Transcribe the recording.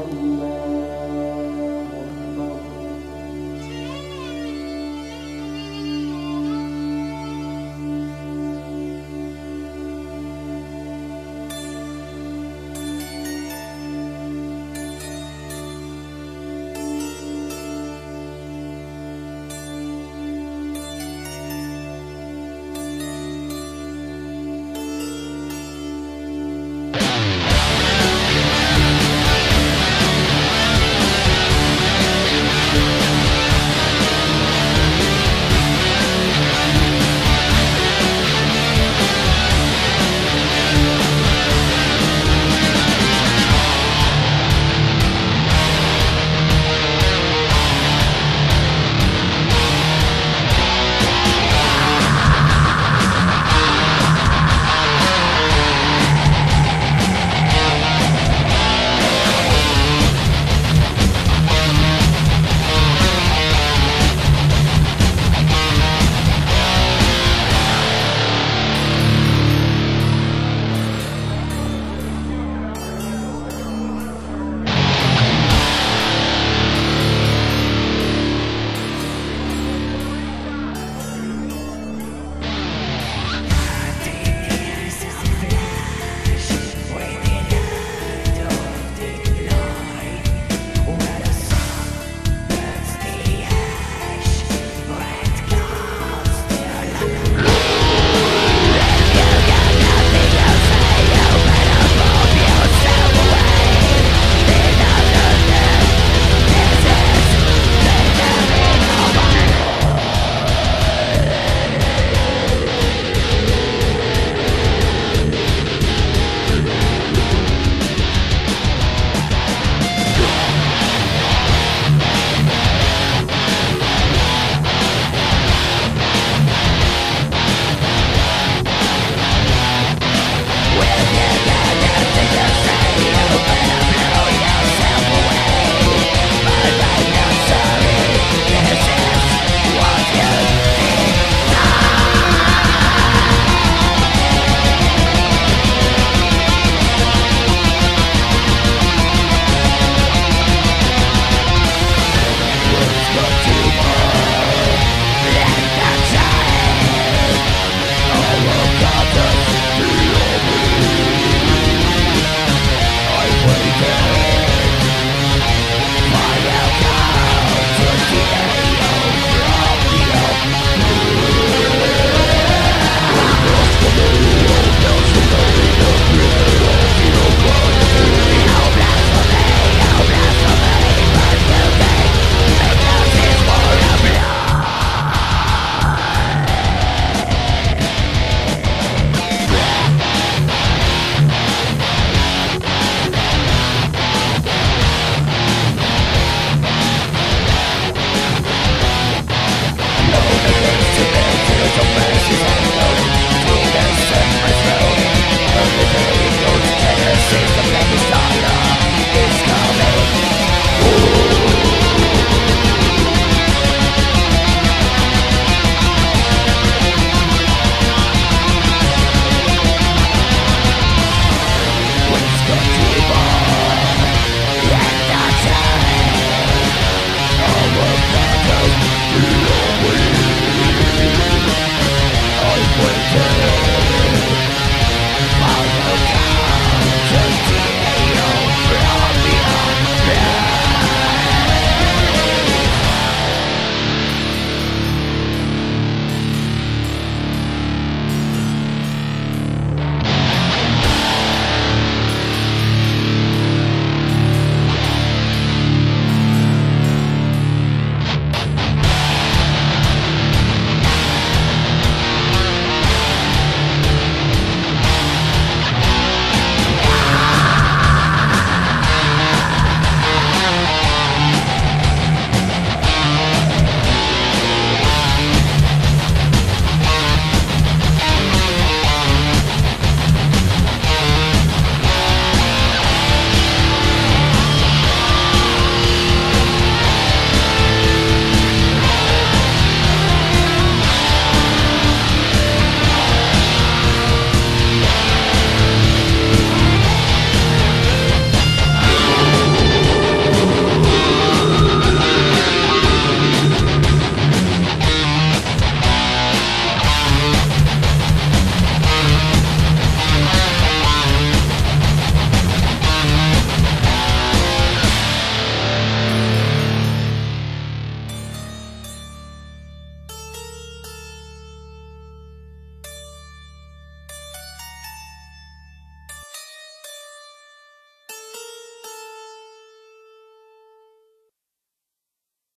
Amen.